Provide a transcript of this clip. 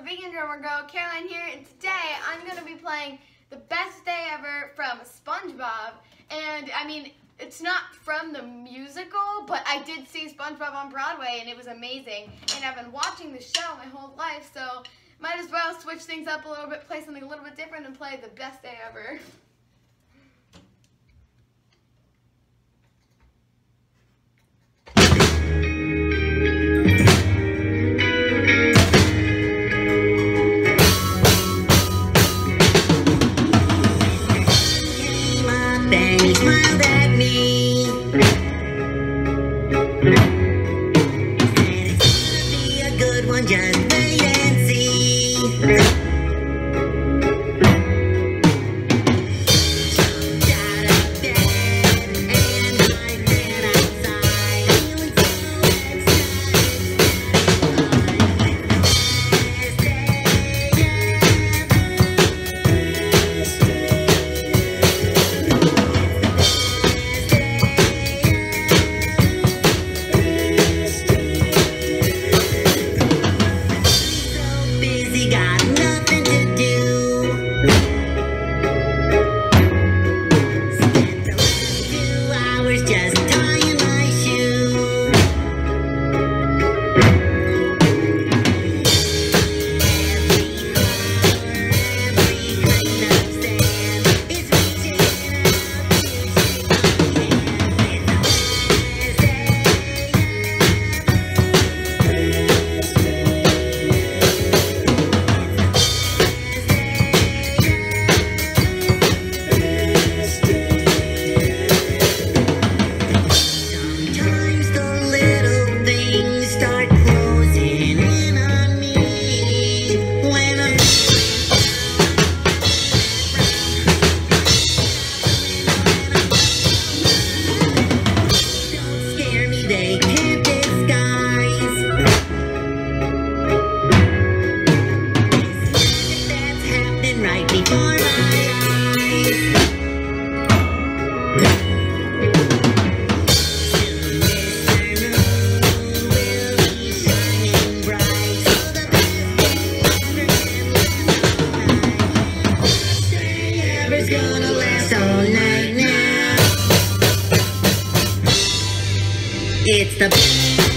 the Vegan Drummer Girl, Caroline here, and today I'm going to be playing the best day ever from SpongeBob. And I mean, it's not from the musical, but I did see SpongeBob on Broadway and it was amazing. And I've been watching the show my whole life, so might as well switch things up a little bit, play something a little bit different, and play the best day ever. and the Yancy. step.